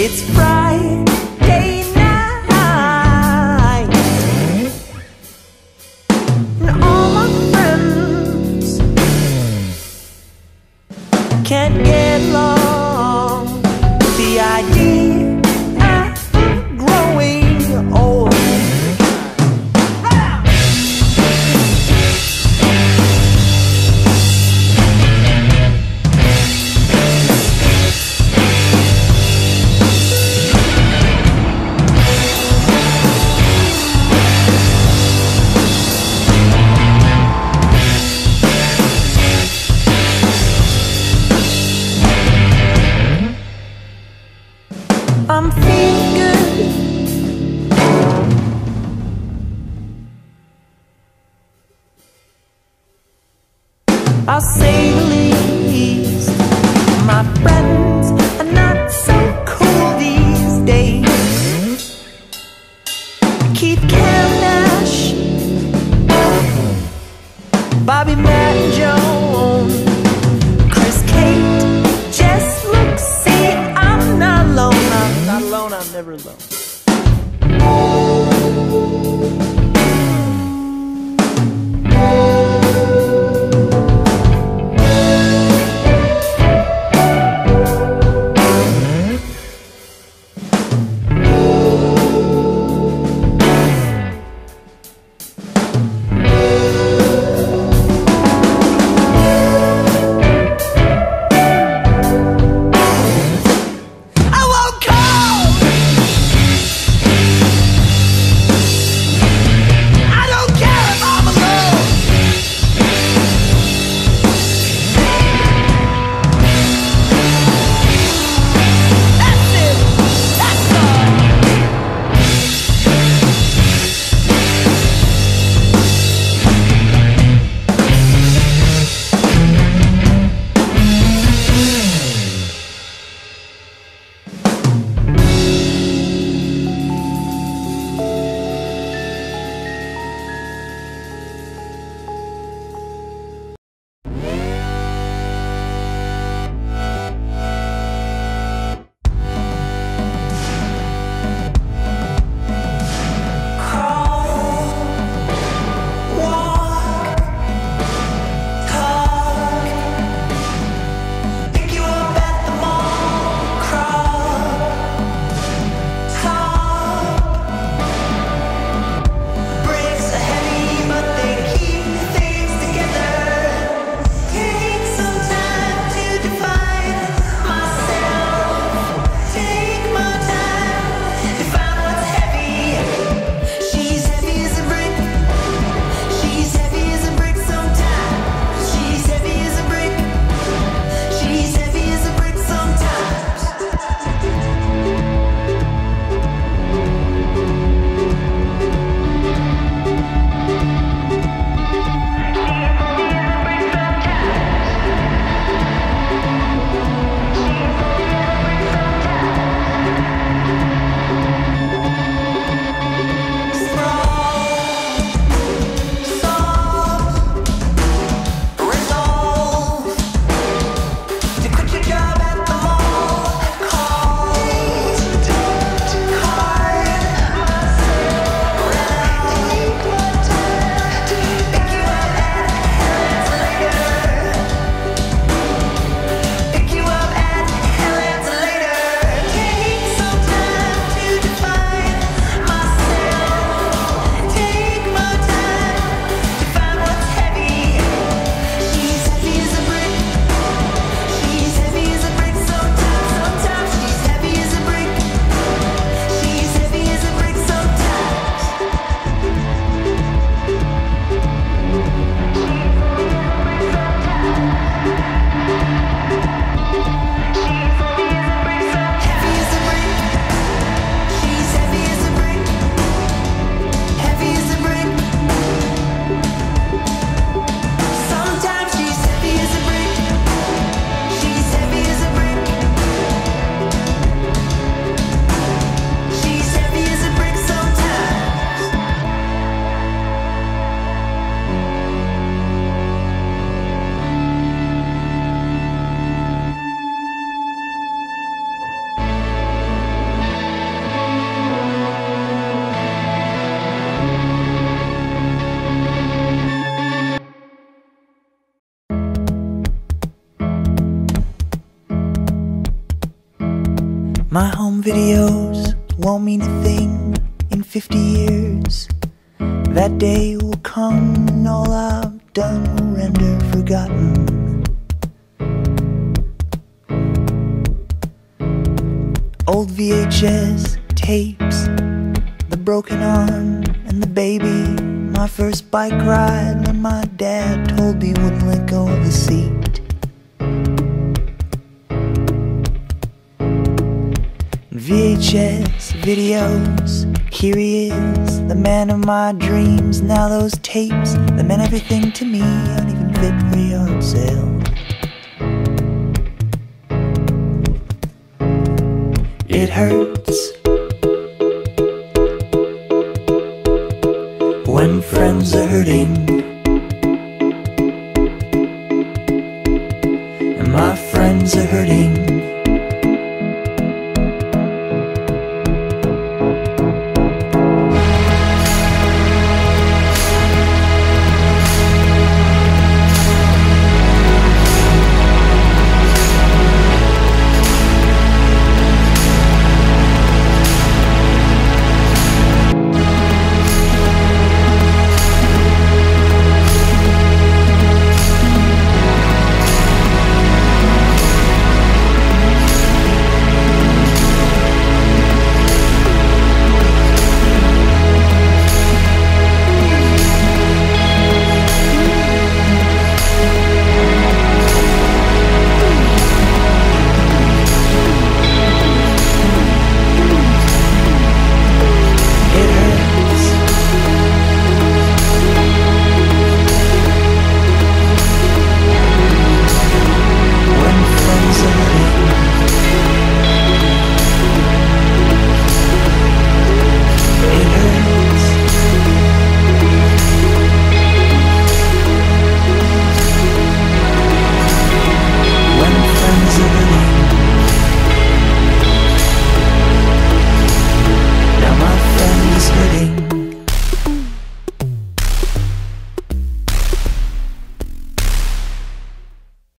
It's Friday night, and all my friends can't get lost. I'm thinking. I say. never alone. videos won't mean a thing in 50 years. That day will come and all I've done will render forgotten. Old VHS tapes, the broken arm and the baby. My first bike ride when my dad told me wouldn't let go of the seat. VHS videos. Here he is, the man of my dreams. Now those tapes that meant everything to me aren't even fit for yard sale. It hurts when friends are hurting. And my friends are hurting.